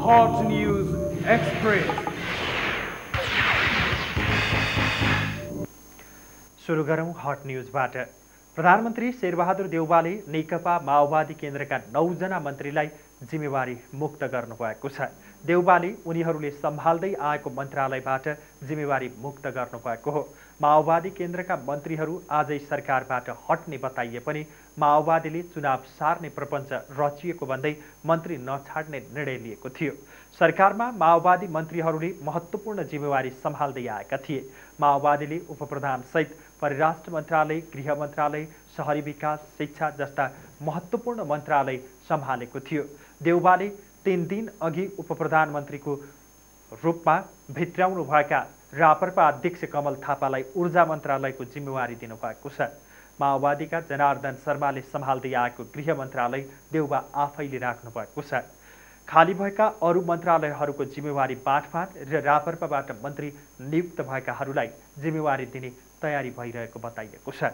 Hot News Express. सुरु गरौँ hot न्युजबाट प्रधानमन्त्री शेरबहादुर देउवाले नेकपा माओवादी केन्द्रका नौजना मन्त्रीलाई जिम्मेवारी मुक्त गर्नुभएको छ। देउवाले उनीहरूले सम्हाल्दै आएको मन्त्रालयबाट जिम्मेवारी मुक्त गर्नुभएको हो। माओवादी केन्द्रका मन्त्रीहरू आजै सरकारबाट हट्ने बताइए पनि माओवादीले चुनाव सार्ने प्रपञ्च रचिएको भन्दै मन्त्री नछाड्ने निर्णय लिएको थियो। सरकारमा माओवादी मन्त्रीहरूले महत्त्वपूर्ण जिम्मेवारी सम्हाल्दै आएका थिए। माओवादीले उपप्रधानसहित परराष्ट्र मन्त्रालय गृह मन्त्रालय सहरी विकास शिक्षा जस्ता महत्त्वपूर्ण मन्त्रालय सम्हालेको थियो। देउबाले तिन दिन अघि उप प्रधानमन्त्रीको रूपमा भित्र्याउनुभएका रापरपा अध्यक्ष कमल थापालाई ऊर्जा मन्त्रालयको जिम्मेवारी दिनुभएको छ। माओवादीका जनार्दन शर्माले सम्हाल्दै आएको गृह मन्त्रालय देउबा आफैले राख्नु भएको छ। खाली भएका अरू मन्त्रालयहरूको जिम्मेवारी बाँडफाँड र रापरपाबाट मन्त्री नियुक्त भएकाहरूलाई जिम्मेवारी दिने तयारी भइरहेको बताइएको छ।